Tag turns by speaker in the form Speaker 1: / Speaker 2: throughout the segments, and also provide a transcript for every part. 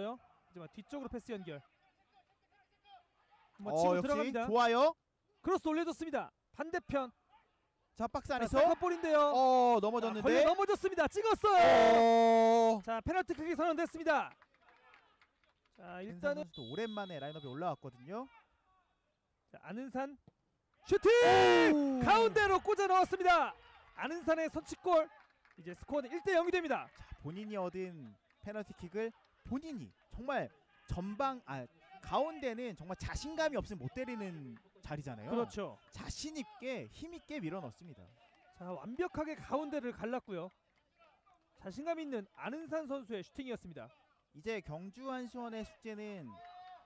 Speaker 1: 요 하지만 뒤쪽으로 패스 연결. 한번
Speaker 2: 어,
Speaker 1: 치고
Speaker 2: 역시
Speaker 1: 들어갑니다.
Speaker 2: 좋아요.
Speaker 1: 크로스 올려줬습니다. 반대편.
Speaker 2: 자 박스
Speaker 1: 자,
Speaker 2: 안에서
Speaker 1: second ball인데요.
Speaker 2: 어
Speaker 1: 자,
Speaker 2: 넘어졌는데.
Speaker 1: 넘어졌습니다. 찍었어요.
Speaker 2: 어.
Speaker 1: 자 페널티킥이 선언됐습니다. 자
Speaker 2: 일단은
Speaker 1: 일단은
Speaker 2: 오랜만에 라인업에 올라왔거든요.
Speaker 1: 자, 안은산 슈팅 가운데로 꽂아 넣었습니다. 안은산의 선취골. 이제 스코어는 1대 0이 됩니다.
Speaker 2: 자, 본인이 얻은 페널티킥을 본인이 정말 전방 아 가운데는 정말 자신감이 없으면 못 때리는 자리잖아요.
Speaker 1: 그렇죠.
Speaker 2: 자신 있게 힘 있게 밀어 넣습니다.
Speaker 1: 자 완벽하게 가운데를 갈랐고요. 자신감 있는 안은산 선수의 슈팅이었습니다.
Speaker 2: 이제 경주 한수원의 숙제는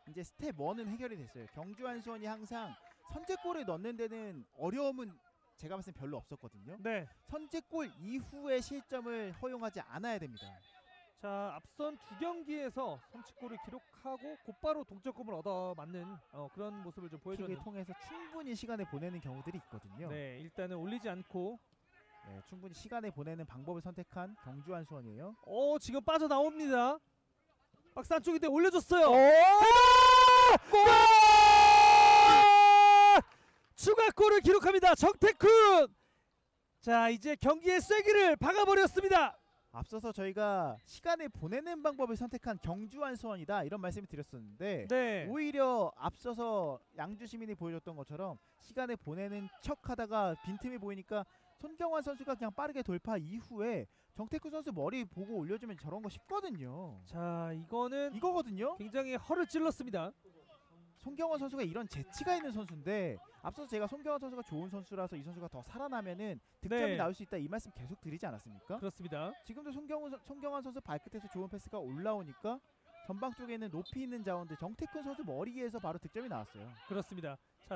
Speaker 2: 이제 스텝 1은 해결이 됐어요. 경주 한수원이 항상 선제골을 넣는 데는 어려움은 제가 봤을 때 별로 없었거든요.
Speaker 1: 네.
Speaker 2: 선제골 이후의 실점을 허용하지 않아야 됩니다.
Speaker 1: 자 앞선 두 경기에서 선취골을 기록하고 곧바로 동점골을 얻어 맞는 어, 그런 모습을 좀
Speaker 2: 킥을
Speaker 1: 보여줬는데
Speaker 2: 통해서 충분히 시간을 보내는 경우들이 있거든요.
Speaker 1: 네 일단은 올리지 않고
Speaker 2: 네, 충분히 시간을 보내는 방법을 선택한 경주 한 수원이에요.
Speaker 1: 어 지금 빠져 나옵니다. 박스 안쪽인데 올려줬어요. 골! 추가골을 기록합니다. 정태쿤. 자 이제 경기의 쐐기를 박아버렸습니다.
Speaker 2: 앞서서 저희가 시간을 보내는 방법을 선택한 경주 한수원이다 이런 말씀을 드렸었는데
Speaker 1: 네.
Speaker 2: 오히려 앞서서 양주 시민이 보여줬던 것처럼 시간을 보내는 척하다가 빈틈이 보이니까 손경환 선수가 그냥 빠르게 돌파 이후에 정태쿠 선수 머리 보고 올려주면 저런 거 쉽거든요.
Speaker 1: 자 이거는
Speaker 2: 이거거든요.
Speaker 1: 굉장히 허를 찔렀습니다.
Speaker 2: 손경환 선수가 이런 재치가 있는 선수인데 앞서서 제가 손경환 선수가 좋은 선수라서 이 선수가 더 살아나면은 득점이
Speaker 1: 네.
Speaker 2: 나올 수 있다 이 말씀 계속 드리지 않았습니까?
Speaker 1: 그렇습니다.
Speaker 2: 지금도 선- 손경환 선수 발끝에서 좋은 패스가 올라오니까 전방 쪽에 있는 높이 있는 자원들 정태쿤 선수 머리에서 바로 득점이 나왔어요.
Speaker 1: 그렇습니다. 자